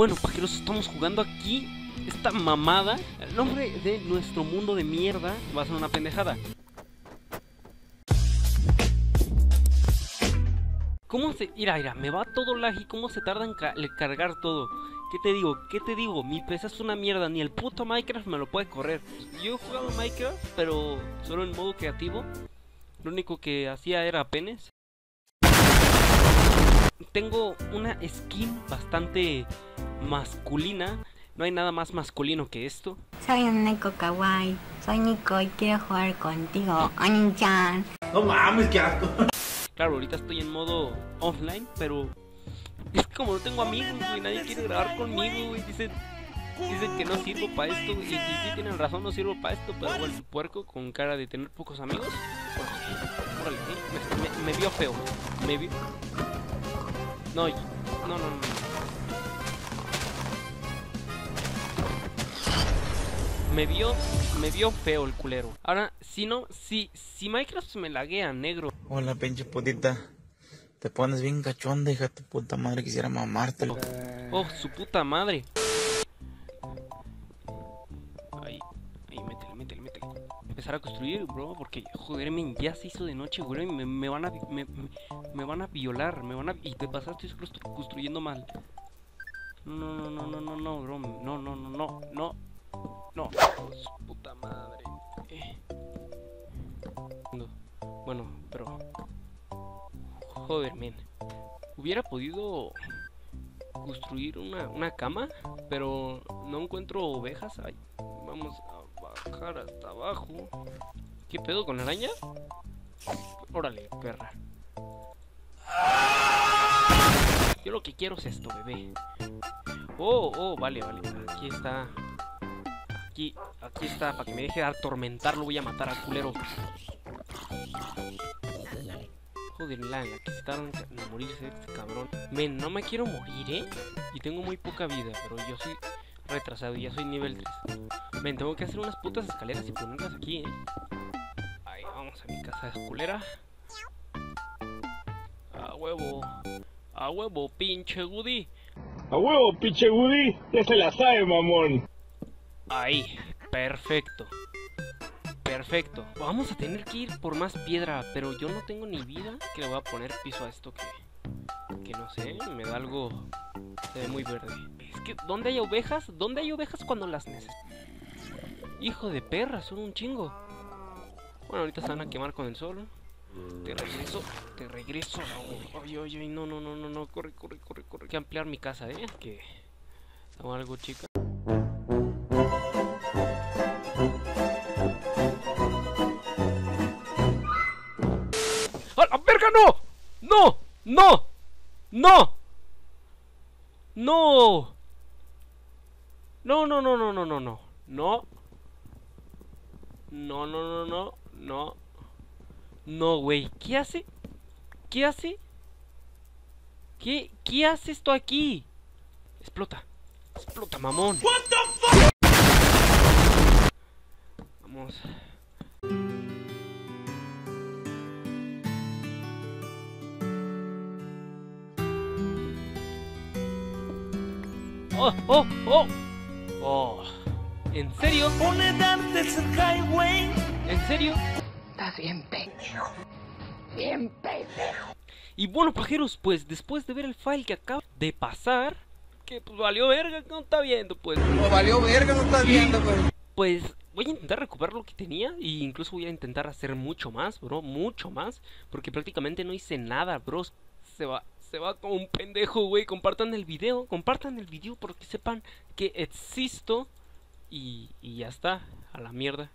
bueno, pajeros, estamos jugando aquí esta mamada. El nombre de nuestro mundo de mierda va a ser una pendejada. ¿Cómo se...? Mira, mira, me va todo lag y cómo se tarda en ca- en cargar todo. ¿Qué te digo? ¿Qué te digo? Mi PC es una mierda, ni el puto Minecraft me lo puede correr. Yo he jugado Minecraft, pero solo en modo creativo. Lo único que hacía era penes. Tengo una skin bastante masculina. No hay nada más masculino que esto. Soy un neko kawaii. Soy Nico y quiero jugar contigo, Oni-chan. No mames, qué asco. Claro, ahorita estoy en modo offline, pero es que como no tengo amigos, güey, nadie quiere grabar conmigo, güey. Dicen, dicen que no sirvo para esto, güey, y, y sí tienen razón, no sirvo para esto, pero el puerco con cara de tener pocos amigos. Me, me- me vio feo, me vio. No, no, no, no. Me vio, me vio feo el culero. Ahora, si no, si, si Minecraft me laguea negro Hola, pinche putita. Te pones bien cachonda, hija de tu puta madre. Quisiera mamártelo. Oh, su puta madre. Empezar a construir, bro, porque, joder, men, ya se hizo de noche, güey. Me, me van a, me, me- van a violar, me van a... Y te pasaste constru- construyendo mal. No, no, no, no, no, no, bro. No, no, no, no, no. No, su puta madre. Eh. No. Bueno, pero... Joder, men. Hubiera podido construir una, una cama, pero no encuentro ovejas. Ay, vamos a bajar hasta abajo. ¿Qué pedo con araña? Órale, perra. Yo lo que quiero es esto, bebé. Oh, oh, vale, vale. Aquí está. Aquí, aquí está. Para que me deje de atormentar, lo voy a matar al culero. Joder, la, la que a morirse este cabrón. Men, no me quiero morir, ¿eh? Y tengo muy poca vida, pero yo soy retrasado y ya soy nivel 3. Men, tengo que hacer unas putas escaleras y ponerlas aquí, ¿eh? Ahí, vamos a mi casa culera. A huevo. A huevo, pinche Woody. A huevo, pinche Woody, ya se la sabe, mamón. Ahí, perfecto. Perfecto. Vamos a tener que ir por más piedra, pero yo no tengo ni vida. Que le voy a poner piso a esto que... Que no sé, me da algo... Se ve muy verde. Que, ¿dónde hay ovejas? ¿Dónde hay ovejas cuando las necesito? Hijo de perra, son un chingo. Bueno, ahorita se van a quemar con el sol. Te regreso, te regreso. Ay, ay, ay, no, no, no, no, no, corre, corre, corre, corre. Hay que ampliar mi casa, eh. Que... Estamos algo chica. ¡A la verga no! ¡No! ¡No! ¡No! ¡No! No, no, no, no, no, no, no. No. No, no, no, no. No. No, güey. ¿Qué hace? ¿Qué hace? ¿Qué? ¿Qué hace esto aquí? Explota. Explota, mamón. Vamos. ¡Oh, oh, oh! ¡Oh! ¿En serio? ¿En serio? Estás bien pendejo. Bien pendejo. Y bueno, pajeros, pues después de ver el file que acaba de pasar, que pues valió verga, que no está viendo, pues. No valió verga, no estás viendo, pues. Pues voy a intentar recuperar lo que tenía e incluso voy a intentar hacer mucho más, bro, mucho más, porque prácticamente no hice nada, bro. Se va, se va como un pendejo, güey. Compartan el video, compartan el video porque sepan que existo. Y, y ya está, a la mierda.